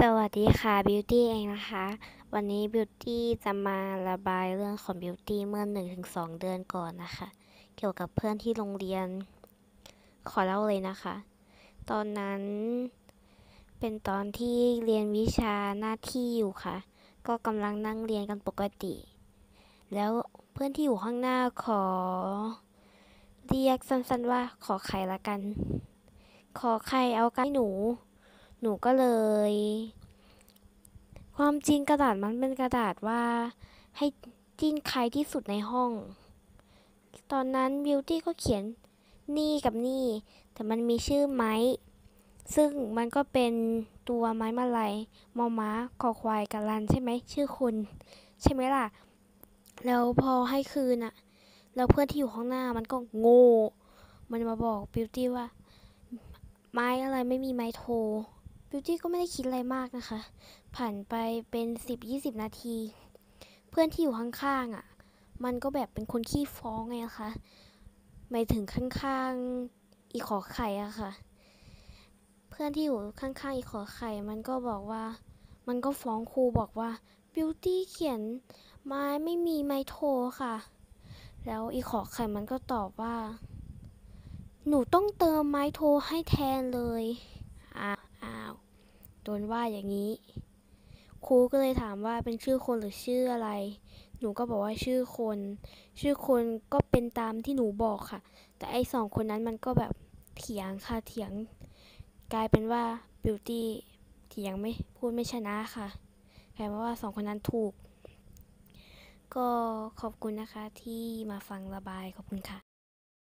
สวัสดีค่ะ บิวตี้เองนะคะ วันนี้บิวตี้จะมาระบายเรื่องของบิวตี้เมื่อ 1-2 เดือนก่อนนะคะ เกี่ยวกับเพื่อนที่โรงเรียน ขอเล่าเลยนะคะ ตอนนั้นเป็นตอนที่เรียนวิชาหน้าที่อยู่ค่ะ ก็กำลังนั่งเรียนกันปกติ แล้วเพื่อนที่อยู่ข้างหน้าขอ เรียกสั้นๆว่าขอไข่ละกัน ขอไข่เอากันหนู หนูก็เลย ความจริงกระดาษมันเป็นกระดาษว่า ให้จิ้นใครที่สุดในห้อง ตอนนั้นบิวตี้ก็เขียนนี่กับนี่ แต่มันมีชื่อไม้ ซึ่งมันก็เป็นตัวไม้มาลัยมอม้าคอควายกาลันใช่ไหมชื่อคุณ ใช่ไหมล่ะ แล้วพอให้คืนอะแล้วเพื่อนที่อยู่ข้างหน้ามันก็โง่ มันมาบอกบิวตี้ว่า ไม้อะไรไม่มีไม้โท บิวตี้ก็ไม่ได้คิดอะไรมากนะคะ ผ่านไปเป็นสิบยี่สิบนาที เพื่อนที่อยู่ข้างๆอะ มันก็แบบเป็นคนขี้ฟ้องไงคะหมายถึงข้างๆอีขอไข่อะค่ะ เพื่อนที่อยู่ข้างๆอีขอไข่ มันก็บอกว่า มันก็ฟ้องครูบอกว่าบิวตี้เขียนไม้ไม่มีไม้โทค่ะ แล้วอีขอไข่มันก็ตอบว่า หนูต้องเติมไม้โทให้แทนเลย โดนว่าอย่างนี้ ครูก็เลยถามว่าเป็นชื่อคนหรือชื่ออะไร หนูก็บอกว่าชื่อคน ชื่อคนก็เป็นตามที่หนูบอกค่ะ แต่ไอ้สองคนนั้นมันก็แบบเถียงค่ะเถียง กลายเป็นว่าบิวตี้เถียงไม่พูดไม่ชนะค่ะกลายเป็นว่าสองคนนั้นถูก ก็ขอบคุณนะคะที่มาฟังระบายขอบคุณค่ะ